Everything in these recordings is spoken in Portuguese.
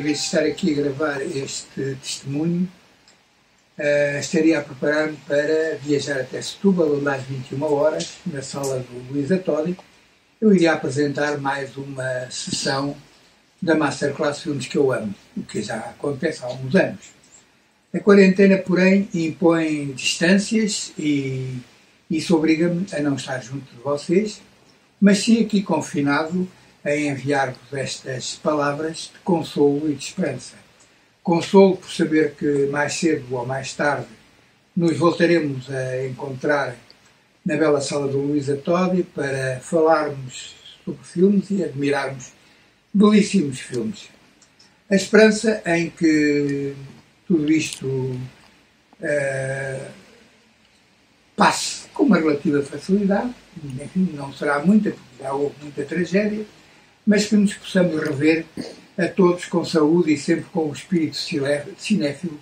vez de estar aqui a gravar este testemunho, uh, estaria a preparar-me para viajar até Setúbal, onde às 21 horas, na sala do Luís Todi, eu iria apresentar mais uma sessão da Masterclass Filmes que eu amo, o que já acontece há alguns anos. A quarentena, porém, impõe distâncias e isso obriga-me a não estar junto de vocês, mas sim aqui confinado a enviar-vos estas palavras de consolo e de esperança. Consolo por saber que mais cedo ou mais tarde nos voltaremos a encontrar na bela sala do Luísa Todi para falarmos sobre filmes e admirarmos belíssimos filmes. A esperança em que tudo isto uh, passe com uma relativa facilidade, enfim, não será muita, porque já houve muita tragédia, mas que nos possamos rever a todos com saúde e sempre com o espírito cinéfilo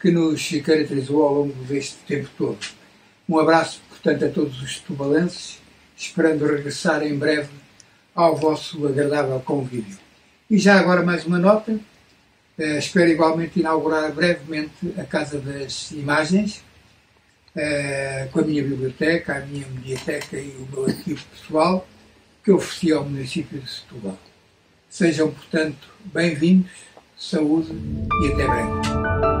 que nos caracterizou ao longo deste tempo todo. Um abraço, portanto, a todos os tubalenses, esperando regressar em breve ao vosso agradável convívio. E já agora mais uma nota, uh, espero igualmente inaugurar brevemente a Casa das Imagens, uh, com a minha biblioteca, a minha mediateca e o meu arquivo pessoal, que ofereci ao município de Setúbal. Sejam, portanto, bem-vindos, saúde e até breve.